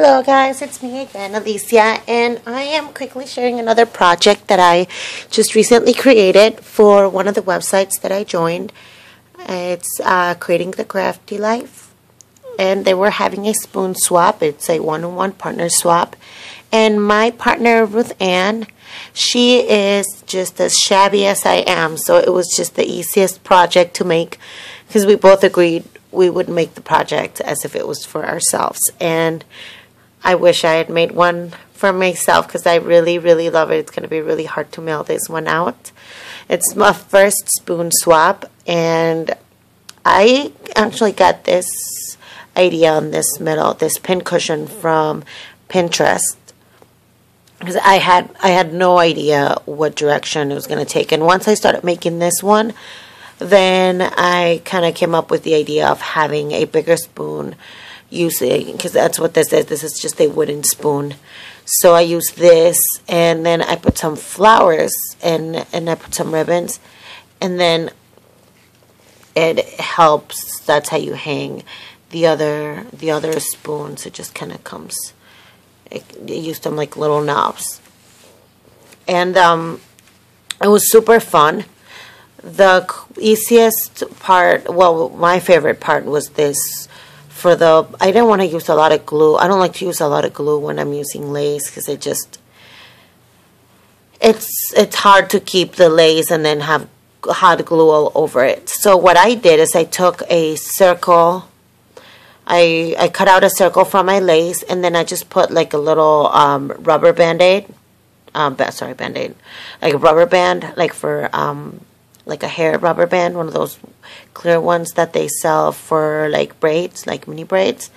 Hello guys, it's me again, Alicia, and I am quickly sharing another project that I just recently created for one of the websites that I joined. It's uh, Creating the Crafty Life, and they were having a spoon swap. It's a one-on-one partner swap, and my partner Ruth Ann, she is just as shabby as I am, so it was just the easiest project to make because we both agreed we would make the project as if it was for ourselves. And I wish I had made one for myself because I really, really love it. It's going to be really hard to mail this one out. It's my first spoon swap, and I actually got this idea on this middle, this pin cushion from Pinterest because I had I had no idea what direction it was going to take. And once I started making this one, then I kind of came up with the idea of having a bigger spoon using because that's what this is. This is just a wooden spoon. So I use this and then I put some flowers and and I put some ribbons and then it helps that's how you hang the other the other spoons. It just kind of comes it used them like little knobs. And um it was super fun the easiest part, well, my favorite part was this. For the, I didn't want to use a lot of glue. I don't like to use a lot of glue when I'm using lace because it just, it's it's hard to keep the lace and then have hot glue all over it. So what I did is I took a circle, I I cut out a circle from my lace and then I just put like a little um, rubber band-aid, um, sorry, band-aid, like a rubber band, like for um, like a hair rubber band, one of those clear ones that they sell for like braids, like mini braids.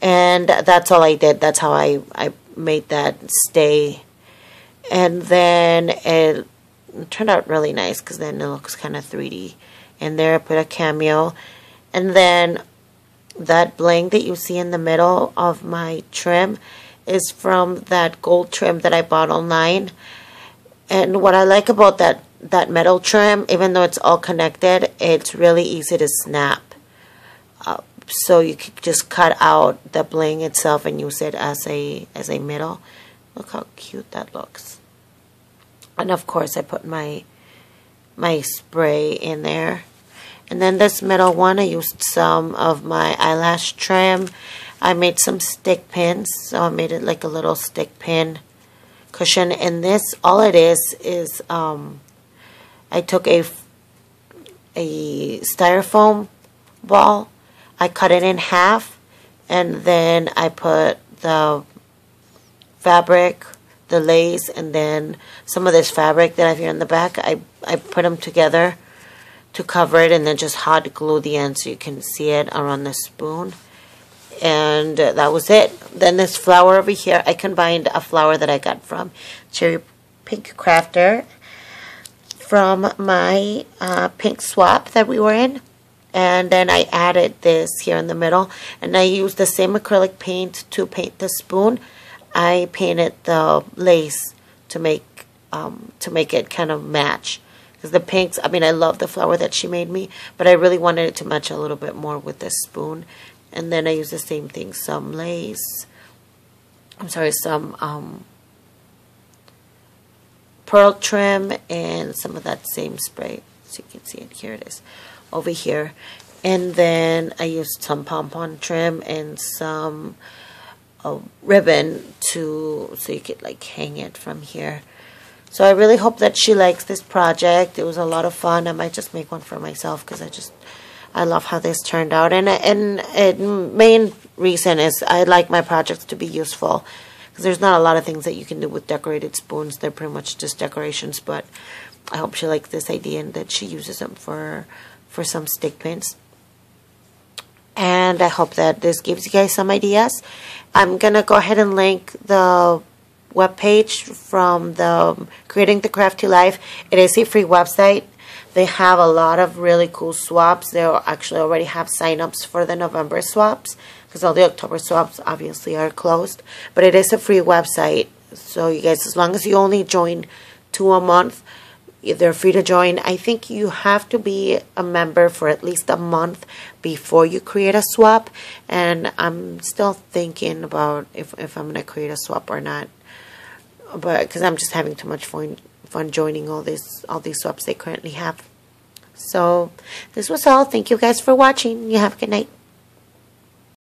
And that's all I did. That's how I, I made that stay. And then it turned out really nice because then it looks kind of 3D. And there I put a cameo. And then that bling that you see in the middle of my trim is from that gold trim that I bought online. And what I like about that that metal trim, even though it's all connected, it's really easy to snap. Uh, so you could just cut out the bling itself and use it as a as a middle. Look how cute that looks. And of course I put my my spray in there. And then this middle one, I used some of my eyelash trim. I made some stick pins, so I made it like a little stick pin cushion. And this, all it is, is um, I took a, a styrofoam ball, I cut it in half, and then I put the fabric, the lace, and then some of this fabric that I have here in the back, I, I put them together to cover it and then just hot glue the end so you can see it around the spoon. And that was it. Then this flower over here, I combined a flower that I got from Cherry Pink Crafter from my uh, pink swap that we were in. And then I added this here in the middle. And I used the same acrylic paint to paint the spoon. I painted the lace to make um, to make it kind of match. Because the pinks, I mean, I love the flower that she made me. But I really wanted it to match a little bit more with the spoon. And then I used the same thing. Some lace. I'm sorry, some um, pearl trim and some of that same spray. So you can see it. Here it is over here. And then I used some pom-pom trim and some uh, ribbon to so you could like hang it from here. So I really hope that she likes this project. It was a lot of fun. I might just make one for myself because I just I love how this turned out. And and, and main reason is I like my projects to be useful because there's not a lot of things that you can do with decorated spoons. They're pretty much just decorations, but I hope she likes this idea and that she uses them for for some stick pins. And I hope that this gives you guys some ideas. I'm going to go ahead and link the web page from the Creating the Crafty Life. It is a free website. They have a lot of really cool swaps. They actually already have sign-ups for the November swaps because all the October swaps obviously are closed. But it is a free website. So you guys, as long as you only join two a month, they're free to join. I think you have to be a member for at least a month before you create a swap, and I'm still thinking about if if I'm gonna create a swap or not, but because I'm just having too much fun fun joining all these all these swaps they currently have. So this was all. Thank you guys for watching. You have a good night.